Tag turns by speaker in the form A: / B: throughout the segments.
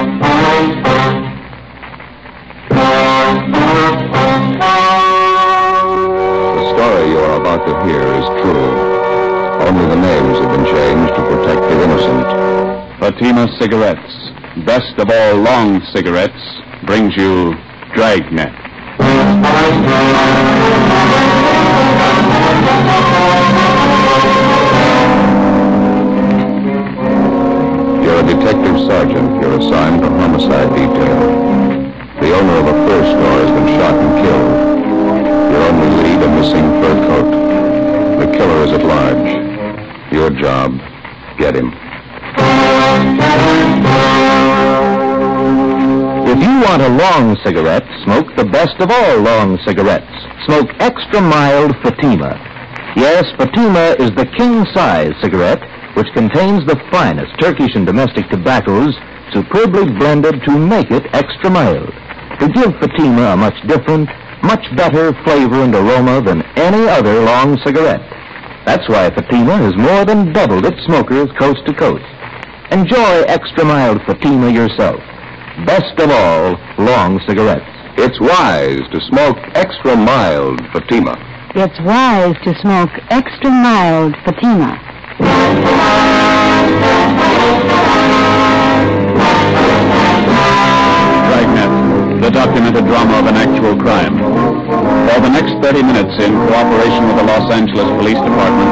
A: The story you are about to hear is true. Only the names have been changed to protect the innocent.
B: Fatima Cigarettes, best of all long cigarettes, brings you Dragnet.
A: A detective sergeant. You're assigned to homicide detail. The owner of a fur store has been shot and killed. Your only lead, a missing fur coat. The killer is at large. Your job, get him.
C: If you want a long cigarette, smoke the best of all long cigarettes. Smoke extra mild Fatima. Yes, Fatima is the king size cigarette which contains the finest Turkish and domestic tobaccos superbly blended to make it extra mild. To give Fatima a much different, much better flavor and aroma than any other long cigarette. That's why Fatima has more than doubled its smokers coast to coast. Enjoy extra mild Fatima yourself. Best of all, long cigarettes.
A: It's wise to smoke extra mild Fatima.
D: It's wise to smoke extra mild Fatima.
B: Dragnet, the documented drama of an actual crime. For the next 30 minutes, in cooperation with the Los Angeles Police Department,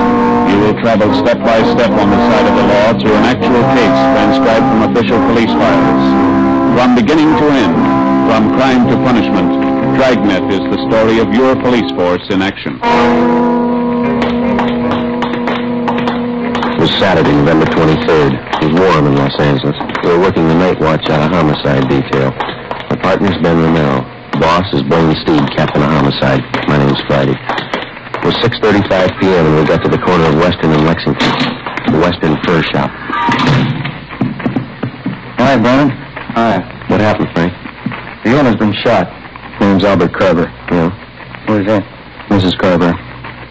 B: you will travel step by step on the side of the law through an actual case transcribed from official police files. From beginning to end, from crime to punishment, Dragnet is the story of your police force in action.
C: Was Saturday, November 23rd. It was warm in Los Angeles. We were working the night watch out of homicide detail. My partner's Ben Romero. Boss is Blaine Steed, captain of homicide. My name's Friday. It was 6.35 p.m. and we got to the corner of Western and Lexington. The Western Fur Shop. Hi, Brennan. Hi. What happened, Frank? The owner's been shot. Name's Albert Carver. Yeah. Where's that? Mrs. Carver.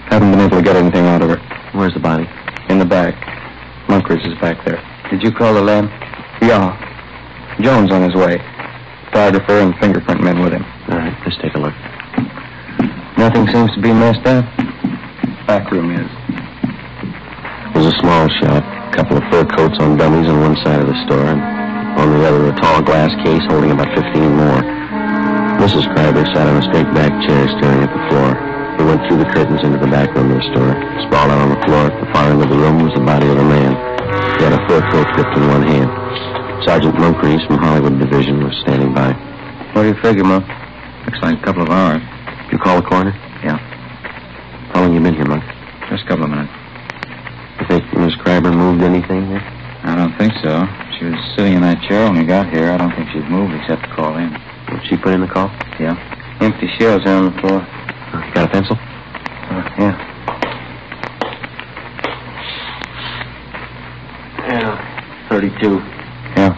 C: Haven't been able to get anything out of her. Where's the body? In the back. Munkers is back there. Did you call the lab? Yeah. Jones on his way. Photographer and fingerprint men with him. All right, let's take a look. Nothing seems to be messed up. Back room is. It was a small shop. A couple of fur coats on dummies on one side of the store, and on the other a tall glass case holding about 15 more. Mrs. Kreiber sat on a straight back chair staring at the floor. We went through the curtains into the back room of the store. Sprawled out on the floor at the far end of the room was the body of a man. He had a fur coat gripped in one hand. Sergeant Moncrief from Hollywood Division was standing by. What do you figure, Monk? Looks like a couple of hours. You call the coroner? Yeah. How long you been here, Monk? Just a couple of minutes. You think Miss Kreiber moved anything here? I don't think so. She was sitting in that chair when we got here. I don't think she's moved except to call in. Did she put in the call? Yeah. Empty shells are on the floor. got a pencil? Uh, yeah. Yeah. 32. Yeah.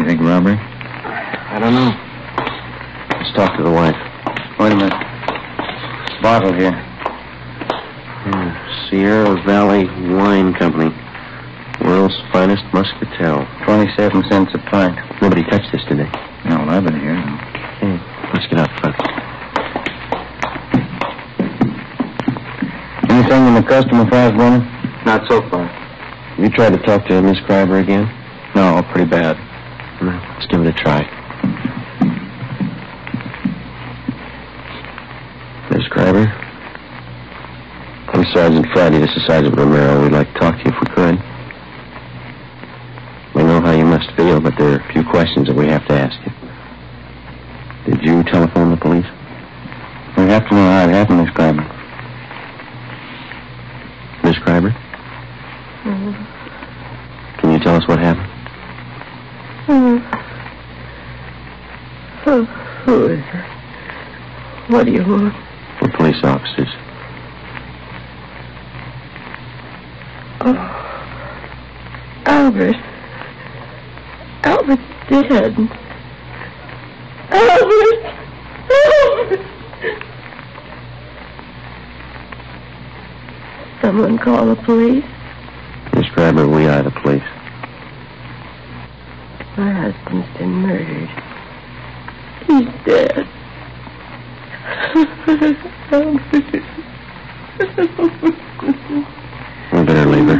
C: You think robbery? I don't know. Let's talk to the wife. Wait a minute. Bottle here. Hmm. Sierra Valley Wine Company. World's finest muscatel. 27 cents a pint. Nobody touched this today. No, well, I've been here. Okay. Let's get out front. Anything in the customer files, Brennan? Not so far. You tried to talk to Miss Kreiber again? No, pretty bad. Let's give it a try. Miss Kreiber? I'm Sergeant Friday. This is Sergeant Romero. We'd like to talk to you if we could. We know how you must feel, but there are a few questions that we have to ask you. Did you telephone the police? We have to know how it happened, Miss Kreiber. Miss Kreiber? Can you tell us what happened?
E: Who, is it? What do you want?
C: We're police officers. Oh.
E: Albert. Albert's dead. Albert! Albert! Someone call the police.
C: Miss Kreiber, we are the police.
E: My husband's been murdered. He's dead.
C: We better leave her.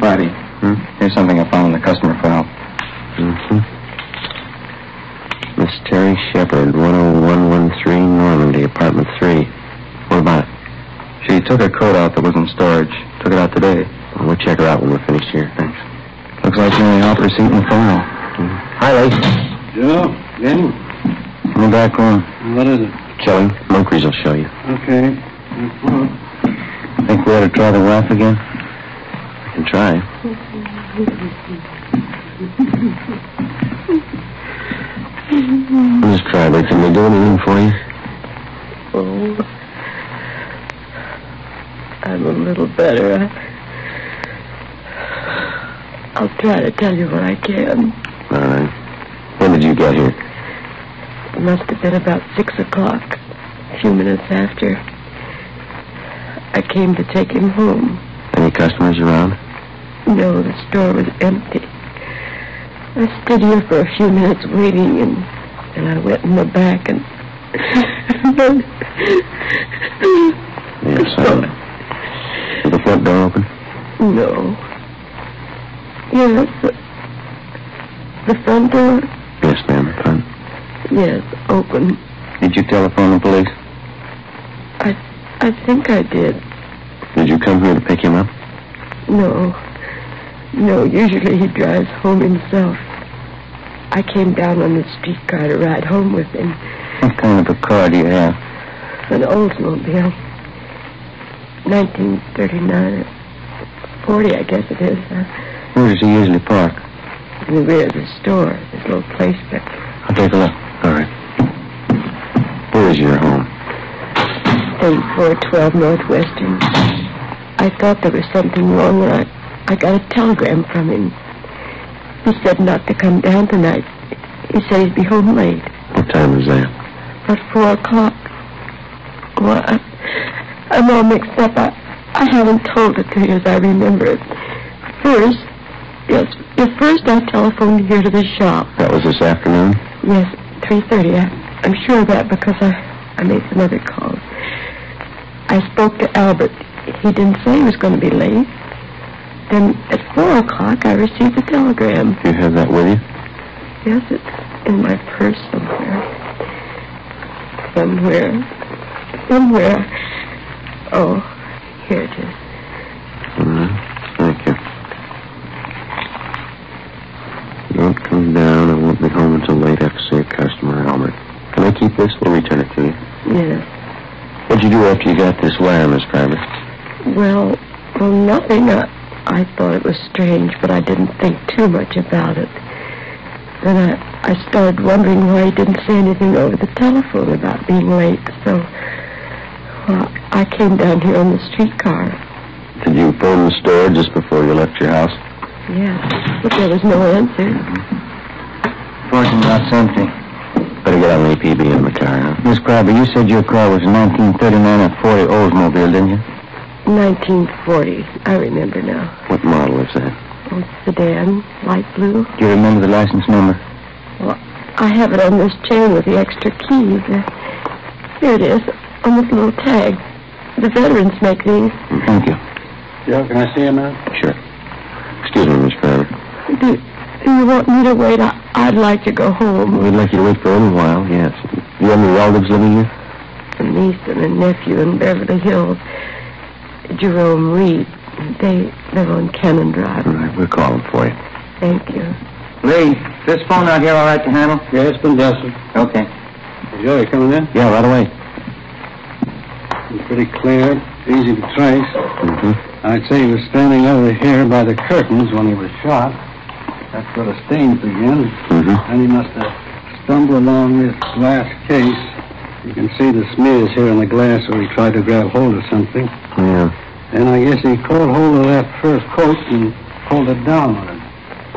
C: Buddy, hmm? here's something I found in the customer file. Mm-hmm. Miss Terry Shepard, 10113 Normandy, apartment 3. What about it? She took her coat out that was in storage. Took it out today. Well, we'll check her out when we're finished here. Thanks. Looks like you only have receipt in the file. Mm-hmm. Hi, Lace.
F: Joe, Danny,
C: In the back room.
F: what is it?
C: Kelly, Moncrief will show you.
F: Okay.
C: Think we ought to try the wife again? I can try. Miss Crabber, can we do anything for you?
E: Oh, I'm a little better. I, I'll try to tell you what I can.
C: All right. When did you get here?
E: It must have been about six o'clock, a few minutes after. I came to take him home.
C: Any customers around?
E: No, the store was empty. I stood here for a few minutes waiting, and then I went in the back and.
C: Yes, I... Front door open?
E: no. Yes, the, the front door.
C: Yes, ma'am, the front.
E: Yes, open.
C: Did you telephone the police?
E: I, I think I did.
C: Did you come here to pick him up?
E: No. No, usually he drives home himself. I came down on the streetcar to ride home with him.
C: What kind of a car do you have?
E: An Oldsmobile. 1939 or 40, I guess it is. Uh,
C: Where does he usually park?
E: in the rear of the store. This little place back.
C: I'll take a look. All right. Where is your home?
E: 3412 Northwestern. I thought there was something wrong when I, I got a telegram from him. He said not to come down tonight. He said he'd be home late.
C: What time is that?
E: At four o'clock. Well, I, I'm all mixed up. I, I haven't told it to you as I remember it. First, yes, yes, first I telephoned here to the shop.
C: That was this afternoon?
E: Yes, 3.30. I, I'm sure of that because I, I made some other calls. I spoke to Albert. He didn't say he was going to be late. Then at 4 o'clock, I received a telegram.
C: Do you have that with you?
E: Yes, it's in my purse somewhere. Somewhere. Somewhere. Oh, here it is.
C: Right. Thank you. Don't come down. I won't be home until late after see a customer, Albert. Can I keep this? We'll return it to you.
E: Yes.
C: What'd you do after you got this wire, Miss Crabber?
E: Well, well, nothing. I, I thought it was strange, but I didn't think too much about it. Then I, I started wondering why he didn't say anything over the telephone about being late. So, well, I came down here on the streetcar.
C: Did you phone the store just before you left your house?
E: Yes, but there was no answer.
C: Parking lot's empty. Better get on the APB in the car, huh? Miss Crabber, you said your car was a 1939 or 40 Oldsmobile, didn't you?
E: 1940. I remember now.
C: What model is that?
E: Oh, sedan, light blue.
C: Do you remember the license number?
E: Well, I have it on this chain with the extra keys. Uh, here it is, on this little tag. The veterans make these.
C: Thank you.
F: Yeah, can I see him now?
C: Sure. Excuse me, Miss Crabber.
E: Do, do you want me to wait? I, I'd like to go home.
C: We'd like you to wait for a little while, yes. Do you have any relatives living here?
E: A niece and a nephew in Beverly Hills. Jerome Reed. They live on Cannon Drive.
C: All right, we're calling for you.
E: Thank you.
C: Lee, this phone out here all right to handle?
F: Yeah, it's been dusted.
C: Okay.
F: Joe, you coming in?
C: Yeah, right away.
F: It's pretty clear, easy to trace.
C: Mm-hmm.
F: I'd say he was standing over here by the curtains when he was shot. That's where the stains begin.
C: Mm-hmm.
F: And he must have stumbled along this glass case. You can see the smears here in the glass where he tried to grab hold of something.
C: Yeah.
F: And I guess he caught hold of that first coat and pulled it down with him.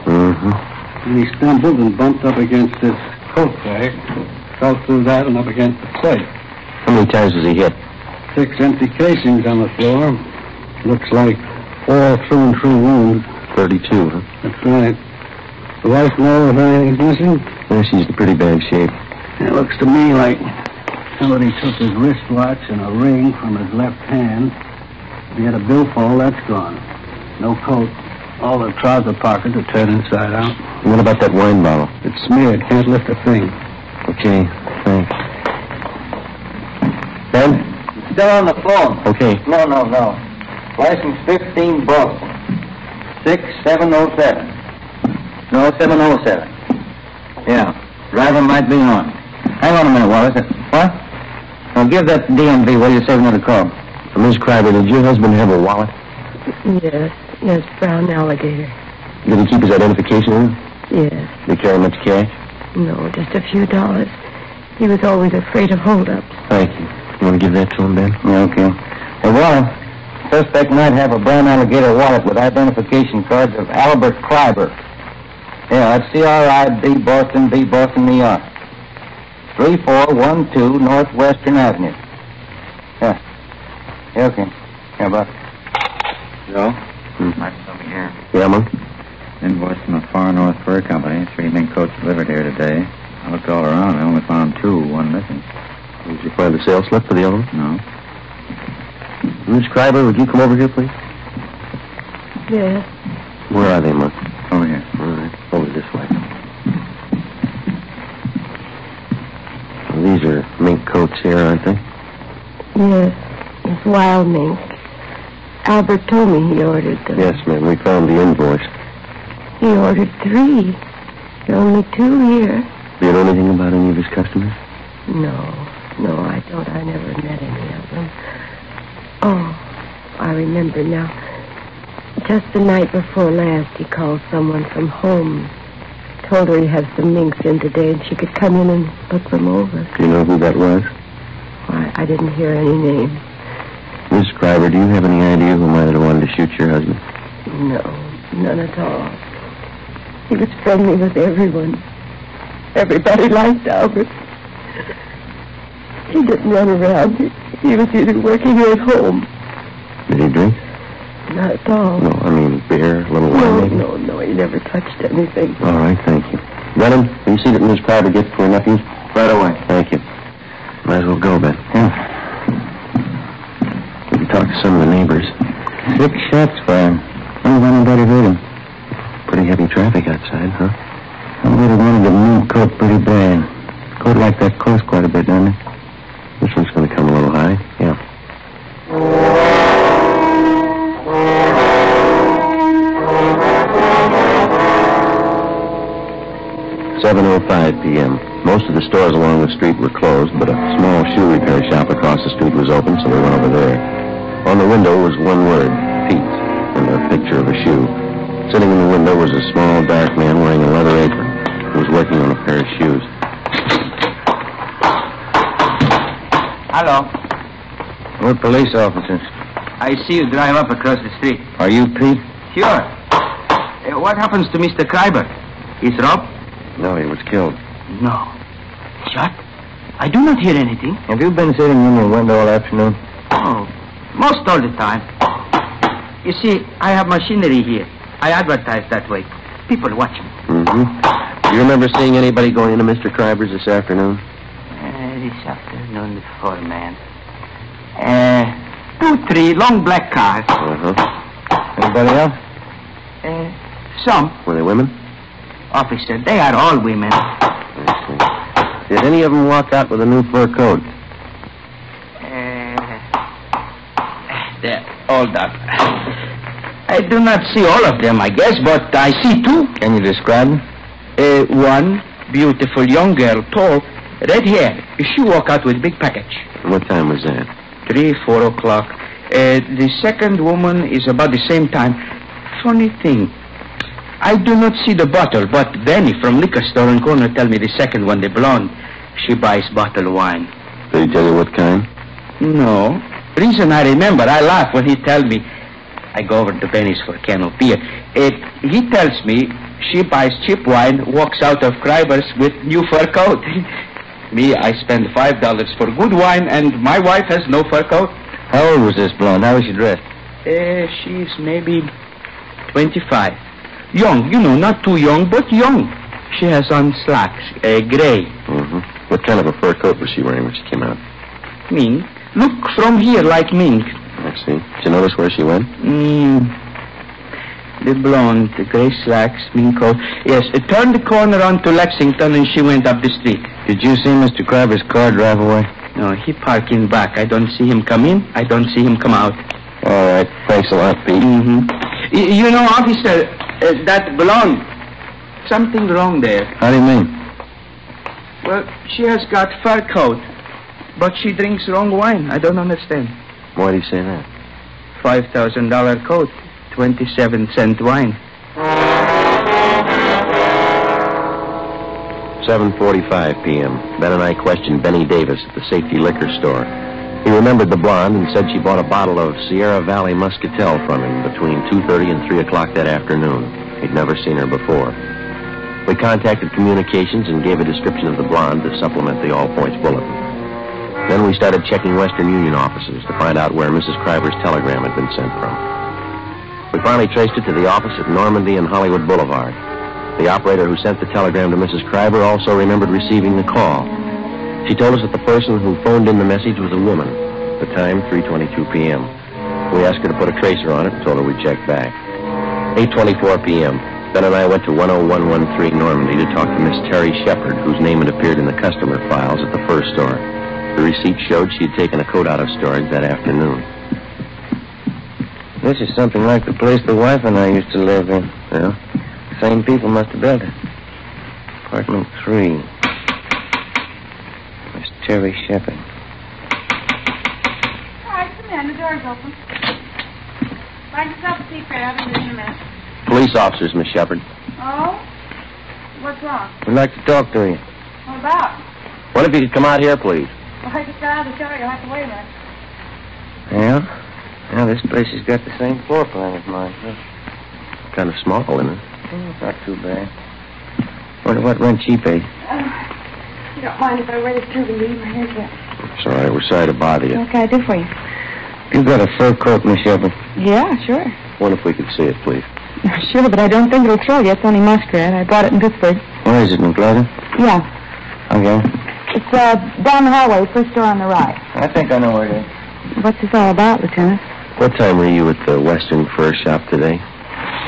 C: Mm-hmm.
F: And he stumbled and bumped up against this coat rack, fell through that and up against the safe.
C: How many times was he hit?
F: Six empty casings on the floor. Looks like all through and through wounds.
C: 32, huh?
F: That's right. The wife know if anything's missing?
C: Yeah, she's in pretty bad shape.
F: It looks to me like somebody took his wristwatch and a ring from his left hand. If he had a billfold, that's gone. No coat. All the trouser pockets are turned inside out.
C: And what about that wine bottle?
F: It's smeared. Can't lift a thing.
C: Okay, thanks. Ben?
G: Still on the phone.
C: Okay.
G: No, no, no. License 15 Boston. 6707. No, 707. Yeah. Driver might be on. Hang on a minute, Wallace. What? Now give that DMV while you're saving another call.
C: Uh, Miss Crabber, did your husband have a wallet?
E: Yes, yes, brown alligator.
C: Did he keep his identification in? it?
E: Yes.
C: Did he carry much cash?
E: No, just a few dollars. He was always afraid of holdups.
C: Thank you. You want to give that to him, Ben?
G: Yeah, okay. Hey, Wallace. Suspect might have a brown alligator wallet with identification cards of Albert Kreiber. Yeah, that's C-R-I-B, Boston, B, Boston, New York. 3412 Northwestern Avenue. Yeah. Yeah, okay. Yeah, but. Joe?
C: Hmm.
G: Mark's over here.
C: Yeah, Monk?
G: Invoice from the Far North Fur Company. Three mink coats delivered here today. I looked all around. I only found two, one missing.
C: Did you find the sales slip for the other one?
G: No.
C: Miss Crabber, would you come over here, please?
E: Yes.
C: Where are they, Monk?
G: Over here.
C: All right, over this way. Well, these are mink coats here, aren't they?
E: Yes. It's wild mink. Albert told me he ordered them.
C: Yes, ma'am. We found the invoice.
E: He ordered three. There are only two here.
C: Do you know anything about any of his customers?
E: No, no, I don't. I never met any of them. Oh, I remember now. Just the night before last, he called someone from home. Told her he had some minks in today and she could come in and look them over.
C: Do you know who that was?
E: Why, I didn't hear any name.
C: Miss Crabber, do you have any idea who might have wanted to shoot your husband?
E: No, none at all. He was friendly with everyone. Everybody liked Albert. He didn't run around. He, he was either working or at home.
C: Did he drink?
E: Not at all.
C: No, I mean beer, a little wine,
E: No, no, no, he never touched anything.
C: All right, thank you. Brennan, will you see that Miss Crabber gets to her nephews?
G: Right away.
C: Thank you. Might as well go, Ben.
G: Yeah.
C: We can talk to some of the neighbors.
G: Six shots fired. Wonder if anybody hurt him.
C: Pretty heavy traffic outside, huh?
G: Somebody wanted the mink coat pretty bad. Coat like that costs quite a bit, doesn't it?
C: This one's going to come a little high. Yeah. Seven oh five p.m. Most of the stores along the street were closed, but a small shoe repair shop across the street was open, so we went over there. On the window was one word, Pete, and a picture of a shoe. Sitting in the window was a small, dark man wearing a leather apron, who was working on a pair of shoes.
G: Hello. We're police officers. I see you drive up across the street. Are you Pete? Sure. Uh, what happens to Mr. Kreiber? He's robbed?
C: No, he was killed.
G: No. Shot? I do not hear anything. Have you been sitting in your window all afternoon? Oh, most all the time. You see, I have machinery here. I advertise that way. People watch me.
C: Mm-hmm. Do you remember seeing anybody going into Mr. Kreiber's this afternoon?
G: Uh, this afternoon, man. Uh, two, three long black cars.
C: Uh-huh.
G: Anybody else? Uh, some.
C: Were they women?
G: Officer, they are all women.
C: I see. Did any of them walk out with a new fur coat?
G: Uh, they're all up. I do not see all of them, I guess, but I see two. Can you describe them? Uh, one beautiful young girl, tall, red hair. She walk out with big package.
C: What time was that?
G: Three, four o'clock. Uh, the second woman is about the same time. Funny thing. I do not see the bottle, but Benny from liquor store in corner tell me the second one, the blonde, she buys bottle wine.
C: Did he tell you what kind?
G: No. Reason I remember, I laugh when he tell me. I go over to Benny's for a can of beer. It, he tells me she buys cheap wine, walks out of Kreiber's with new fur coat. me, I spend five dollars for good wine, and my wife has no fur coat. How old was this blonde? How was she dressed? Uh, she's maybe 25. Young, you know, not too young, but young. She has on slacks, uh, gray.
C: Mm-hmm. What kind of a fur coat was she wearing when she came out?
G: Mink. Look from here like mink.
C: I see. Did you notice where she went?
G: Mm. The blonde, the gray slacks, mink coat. Yes, it turned the corner onto Lexington and she went up the street.
C: Did you see Mr. Kreiber's car drive away?
G: No, he parked in back. I don't see him come in. I don't see him come out.
C: All right. Thanks a lot, Pete.
G: Mm-hmm. Y- you know, officer, uh, that blonde, something wrong there.
C: How do you mean?
G: Well, she has got fur coat, but she drinks wrong wine. I don't understand.
C: Why do you say that?
G: Five thousand dollar coat, twenty-seven cent wine.
C: 7.45 p.m. Ben and I questioned Benny Davis at the safety liquor store. He remembered the blonde and said she bought a bottle of Sierra Valley Muscatel from him between 2.30 and 3 o'clock that afternoon. He'd never seen her before. We contacted communications and gave a description of the blonde to supplement the All Points bulletin. Then we started checking Western Union offices to find out where Mrs. Kreiber's telegram had been sent from. We finally traced it to the office at Normandy and Hollywood Boulevard. The operator who sent the telegram to Mrs. Kreiber also remembered receiving the call. She told us that the person who phoned in the message was a woman. The time, 3.22 p.m. We asked her to put a tracer on it and told her we'd check back. 8.24 p.m. Ben and I went to 10113 Normandy to talk to Miss Terry Shepard, whose name had appeared in the customer files at the fur store. The receipt showed she had taken a coat out of storage that afternoon. This is something like the place the wife and I used to live in. Yeah? Same people must have built it. Apartment three. Miss Terry Shepard.
H: All right, come in. The door's open. Find yourself a seat, Fred. I'll be there in a minute.
C: Police officers, Miss Shepard.
H: Oh? What's wrong?
C: We'd like to talk to you.
H: What about?
C: What if you could come out here, please?
H: Well, I just got out of the show. You'll have to wait a minute.
C: Yeah? Yeah, this place has got the same floor plan as mine. Huh? Kind of small, isn't it? Mm, not too bad. What, what rent she pay?
H: Uh, you don't mind if I wait through the leave? My hair's wet.
C: Sorry, all right. We're sorry to bother you.
H: What can I do for you?
C: You got a fur coat, Miss Shepard.
H: Yeah, sure.
C: Wonder if we could see it, please.
H: Sure, but I don't think it'll throw you. It's only muskrat. I bought it in Pittsburgh.
C: Where is it, McLeod?
H: Yeah.
C: Okay.
H: It's uh, down the hallway, first door on the right.
C: I think I know where it is.
H: What's this all about, Lieutenant?
C: What time were you at the Western Fur Shop today?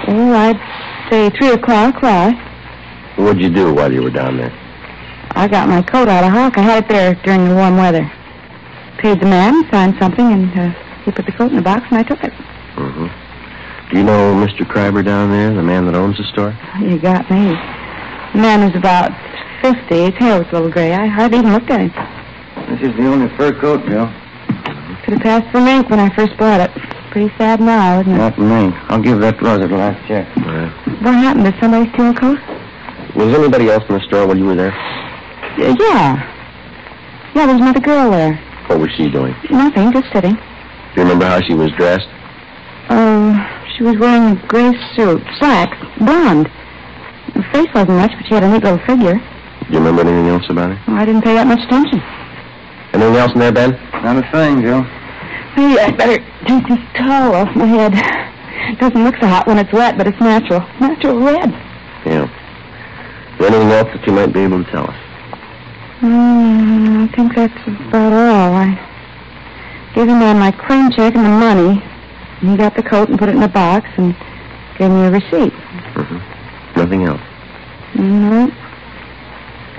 H: Oh, I'd say 3 o'clock. Why?
C: What'd you do while you were down there?
H: I got my coat out of Hawk. I had it there during the warm weather. Paid the man, signed something, and uh, he put the coat in the box, and I took it.
C: Mm-hmm. Do you know Mr. Kreiber down there, the man that owns the store?
H: You got me. The man was about 50. His hair was a little gray. I hardly even looked at him.
C: This is the only fur coat, Bill.
H: Could have passed for mink when I first bought it. Pretty sad now, isn't it?
C: Not me. I'll give that to Rosa the last check. All right.
H: What happened? Did somebody steal a coat?
C: Was anybody else in the store while you were there?
H: Y- yeah. Yeah, there's another girl there.
C: What was she doing?
H: Nothing, just sitting.
C: Do you remember how she was dressed?
H: Oh, she was wearing a gray suit, slacks, blonde. Her face wasn't much, but she had a neat little figure.
C: Do you remember anything else about her?
H: I didn't pay that much attention.
C: Anything else in there, Ben? Not a thing, Joe.
H: Maybe I'd better take this towel off my head. It doesn't look so hot when it's wet, but it's natural. Natural red.
C: Yeah. Is there anything else that you might be able to tell us?
H: Mm, I think that's about all. I gave the man my claim check and the money. And he got the coat and put it in a box and gave me a receipt.
C: Mm-hmm. Nothing else.
H: No.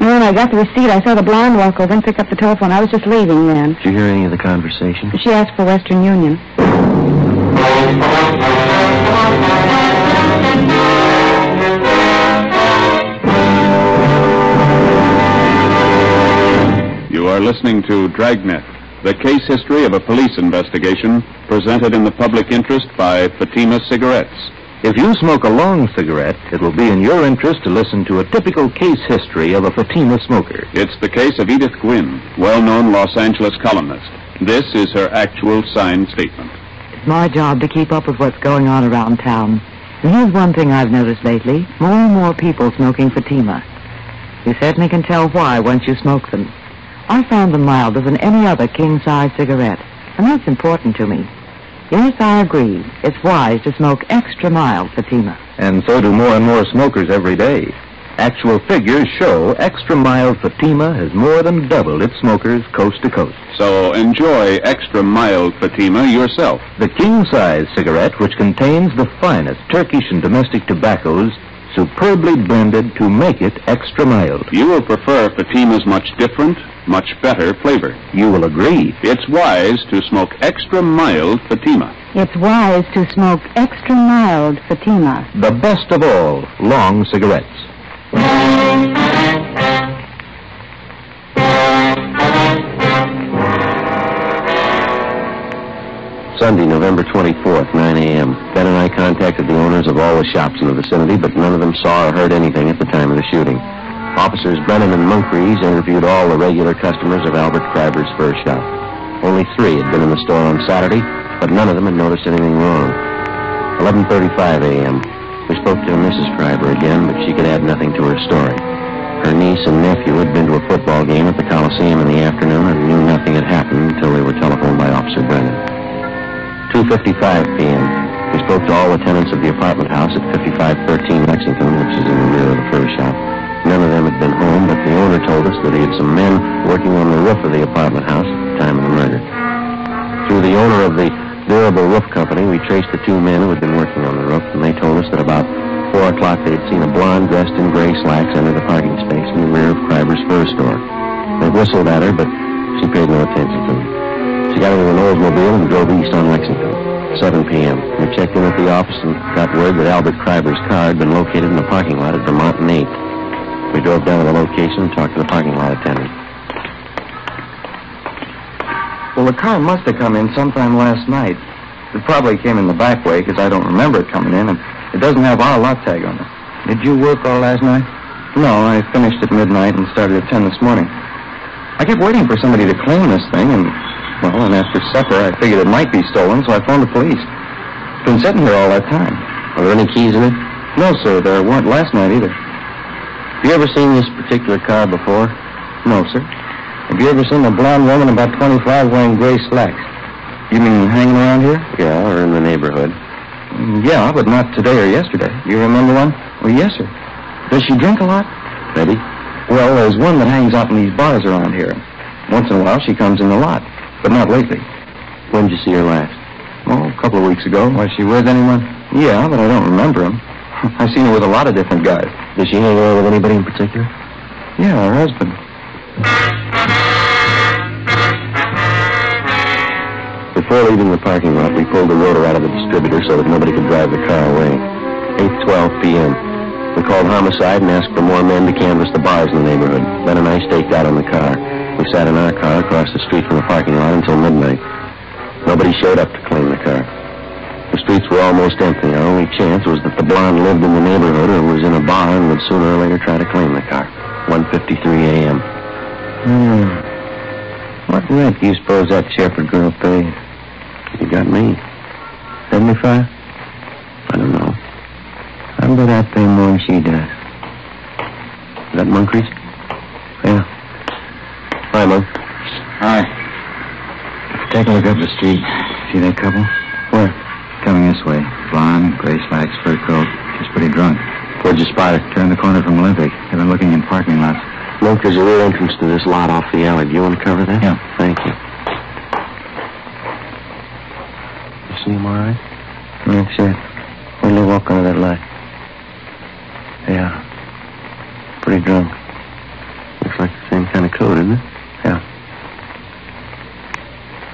H: And when I got the receipt, I saw the blonde walk over and pick up the telephone. I was just leaving then.
C: Did you hear any of the conversation?
H: She asked for Western Union.
B: You are listening to Dragnet, the case history of a police investigation presented in the public interest by Fatima Cigarettes.
I: If you smoke a long cigarette, it will be in your interest to listen to a typical case history of a Fatima smoker.
B: It's the case of Edith Gwynn, well-known Los Angeles columnist. This is her actual signed statement.
J: It's my job to keep up with what's going on around town. And here's one thing I've noticed lately. More and more people smoking Fatima. You certainly can tell why once you smoke them. I found them milder than any other king-size cigarette, and that's important to me. Yes, I agree. It's wise to smoke extra mild Fatima.
I: And so do more and more smokers every day. Actual figures show extra mild Fatima has more than doubled its smokers coast to coast.
B: So enjoy extra mild Fatima yourself.
I: The king size cigarette, which contains the finest Turkish and domestic tobaccos, superbly blended to make it extra mild.
B: You will prefer Fatima's much different, much better flavor.
I: You will agree.
B: It's wise to smoke extra mild Fatima.
D: It's wise to smoke extra mild Fatima.
I: The best of all long cigarettes.
C: Sunday, November 24th, 9 a.m. Ben and I contacted the owners of all the shops in the vicinity, but none of them saw or heard anything at the time of the shooting. Officers Brennan and Moncrief interviewed all the regular customers of Albert Kreiber's fur shop. Only three had been in the store on Saturday, but none of them had noticed anything wrong. 11.35 a.m. We spoke to Mrs. Kreiber again, but she could add nothing to her story. Her niece and nephew had been to a football game at the Coliseum in the afternoon and knew nothing had happened until they were telephoned by Officer Brennan. 2.55 p.m. We spoke to all the tenants of the apartment house at 5513 Lexington, which is in the rear of the fur shop. None of them had been home, but the owner told us that he had some men working on the roof of the apartment house at the time of the murder. Through the owner of the Durable Roof Company, we traced the two men who had been working on the roof, and they told us that about 4 o'clock they had seen a blonde dressed in gray slacks enter the parking space in the rear of Kreiber's fur store. They whistled at her, but she paid no attention to them. She got into an Oldsmobile and drove east on Lexington. 7 p.m. We checked in at the office and got word that Albert Kreiber's car had been located in the parking lot at Vermont and 8th. We drove down to the location and talked to the parking lot attendant.
K: Well, the car must have come in sometime last night. It probably came in the back way because I don't remember it coming in, and it doesn't have our lot tag on it. Did you work all last night? No, I finished at midnight and started at 10 this morning. I kept waiting for somebody to claim this thing, and, well, and after supper, I figured it might be stolen, so I phoned the police. It's been sitting here all that time.
C: Are there any keys in it?
K: No, sir, there weren't last night either.
C: Have you ever seen this particular car before?
K: No, sir. Have you ever seen a blonde woman about 25 wearing gray slacks? You mean hanging around here?
C: Yeah, or in the neighborhood.
K: Mm, Yeah, but not today or yesterday. You remember one? Well, yes, sir. Does she drink a lot?
C: Maybe.
K: Well, there's one that hangs out in these bars around here. Once in a while, she comes in the lot, but not lately.
C: When did you see her last?
K: Oh, a couple of weeks ago. Was she with anyone? Yeah, but I don't remember him. I've seen her with a lot of different guys.
C: Did she hang around with anybody in particular?
K: Yeah, her husband.
C: Before leaving the parking lot, we pulled the rotor out of the distributor so that nobody could drive the car away. 8.12 p.m. We called homicide and asked for more men to canvass the bars in the neighborhood. Ben and I staked out on the car. We sat in our car across the street from the parking lot until midnight. Nobody showed up to claim the car. The streets were almost empty. Our only chance was that the blonde lived in the neighborhood or was in a bar and would sooner or later try to claim the car. 1.53 a.m.
K: Hmm. What rent do you suppose that Shepherd girl paid?
C: You got me.
K: 75?
C: I don't know.
K: I bet I pay more than she does.
C: Is that Moncrief?
K: Yeah.
C: Hi, Monk.
K: Hi. Take a look up the street. See that couple? Where? Coming this way. Blonde, gray slacks, fur coat. Just pretty drunk.
C: Where'd you spot her?
K: Turned the corner from Olympic. They've been looking in parking lots.
C: Monk, there's a rear entrance to this lot off the alley. Do you want to cover that?
K: Yeah.
C: Thank you. You see him all right?
K: That's it. When they walk under that light. Yeah. Pretty drunk.
C: Looks like the same kind of coat, isn't it?
K: Yeah.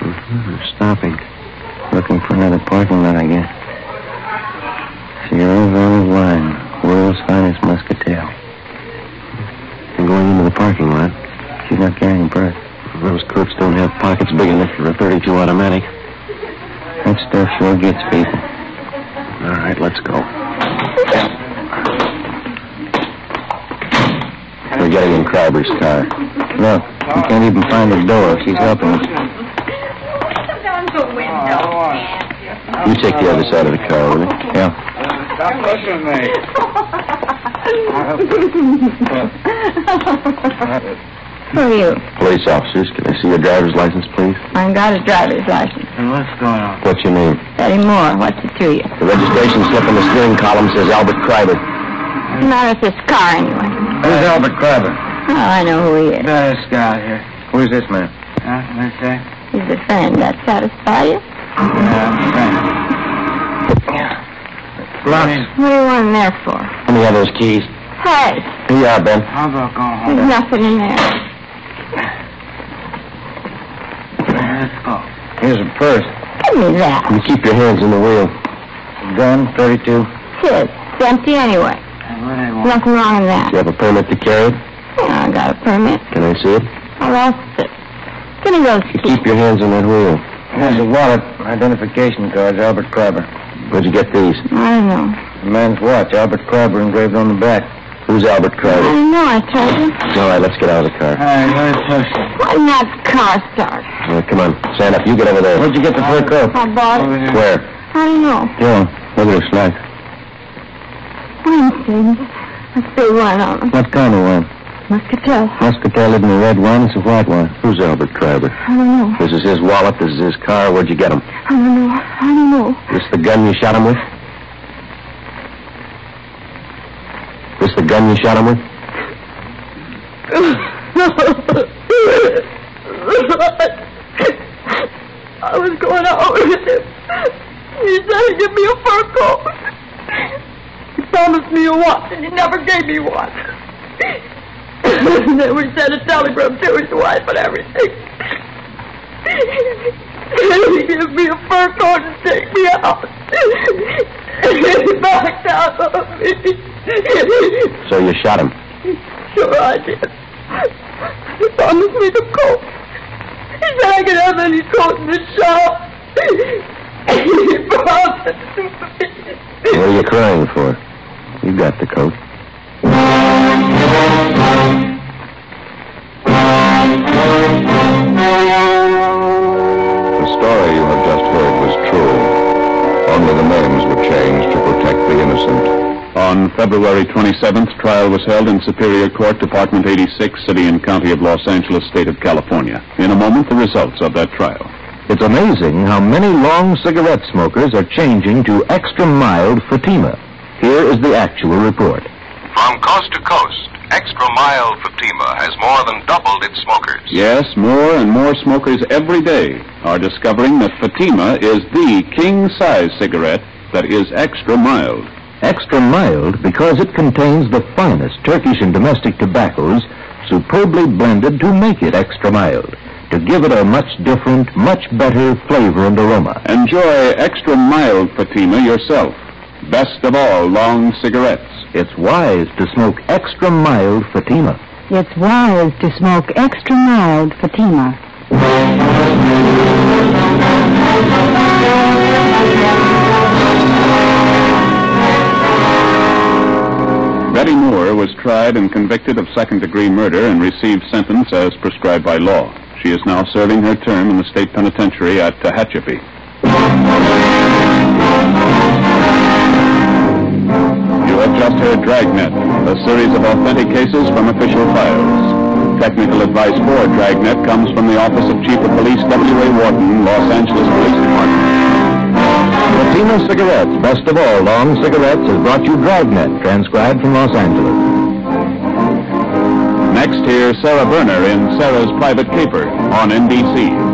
C: Mm-hmm. Stopping.
K: Looking for another parking lot, I guess. Sierra Valley wine. World's finest muscatel.
C: They're going into the parking lot.
K: She's not carrying a purse.
C: Those crooks don't have pockets big enough for a 32 automatic.
K: That stuff sure gets people.
C: All right, let's go. We're getting in Kreiber's car.
K: Look, you can't even find the door. She's helping us.
C: You take the other side of the car, will you?
K: Yeah.
F: Stop pushing me.
H: Who are you?
C: Police officers, can I see your driver's license, please?
H: I ain't got a driver's license.
G: What's going on?
C: What's your name?
D: Betty Moore, what's it to you?
C: The registration slip in the steering column says Albert Kreiber.
D: What's the matter with this car, anyway?
C: Who's Albert Kreiber?
D: Oh, I know who he is.
G: Better scout here.
C: Who's this man?
G: Huh? What's that?
D: He's a friend. That satisfy you?
G: Yeah, friend.
C: Lots.
D: What do you want in there for?
C: Let me have those keys.
D: Hey,
C: Here you are, Ben.
G: How about going
D: there's
G: home?
D: nothing in there.
G: Let's go.
C: Here's a purse.
D: Give me that.
C: You keep your hands on the wheel. Gun, 32.
D: Kid, it's empty anyway.
G: What do they want?
D: Nothing wrong in that.
C: Do you have a permit to carry it?
D: Yeah, I got a permit.
C: Can I see it?
D: I lost it. Give me those
C: You
D: keys.
C: keep your hands on that wheel. Here's a wallet, identification cards, Albert Kreiber. Where'd you get these?
D: I don't know.
C: The man's watch, Albert Kreiber engraved on the back. Who's Albert
D: I
C: Kreiber?
D: don't know, I told you.
C: All right, let's get out of the car.
G: All right, let's push it.
D: Why didn't car start?
C: All right, come on. Stand up. You get over there. Where'd you get the fur coat?
D: I bought
G: Over
D: it.
G: here.
C: Where?
D: I don't know.
C: Yeah. What looks like?
D: Wednesday. Let's see one on them.
C: What kind of wine?
D: Muscatel.
C: Muscatel isn't a red one, it's a white one. Who's Albert Kreiber?
D: I don't know.
C: This is his wallet, this is his car. Where'd you get him?
D: I don't know. I don't know.
C: This the gun you shot him with? This the gun you shot him with?
E: I was going out with him. He said he'd give me a fur coat. He promised me a watch, and he never gave me one. And then we sent a telegram to his wife and everything. And he gave me a fur coat and take me out. He backed out on me.
C: So you shot him.
E: Sure I did. He promised me the coat. He said I could have any coat in the shop. He promised me.
C: What are you crying for? You got the coat.
A: The story you have just heard was true. Only the names were changed to protect the innocent.
B: On February 27th, trial was held in Superior Court, Department 86, City and County of Los Angeles, State of California. In a moment, the results of that trial.
I: It's amazing how many long cigarette smokers are changing to extra mild Fatima. Here is the actual report.
A: From coast to coast, Extra Mild Fatima has more than doubled its smokers.
B: Yes, more and more smokers every day are discovering that Fatima is the king-size cigarette that is extra mild.
I: Extra mild because it contains the finest Turkish and domestic tobaccos superbly blended to make it extra mild, to give it a much different, much better flavor and aroma.
B: Enjoy extra mild Fatima yourself. Best of all long cigarettes.
I: It's wise to smoke extra mild Fatima.
D: It's wise to smoke extra mild Fatima.
B: Betty Moore was tried and convicted of second-degree murder and received sentence as prescribed by law. She is now serving her term in the state penitentiary at Tehachapi. Just heard Dragnet, a series of authentic cases from official files. Technical advice for Dragnet comes from the Office of Chief of Police W.A. Worton, Los Angeles Police Department.
I: Fatima Cigarettes, best of all long cigarettes, has brought you Dragnet, transcribed from Los Angeles.
B: Next, hear Sara Berner in Sara's Private Caper on NBC.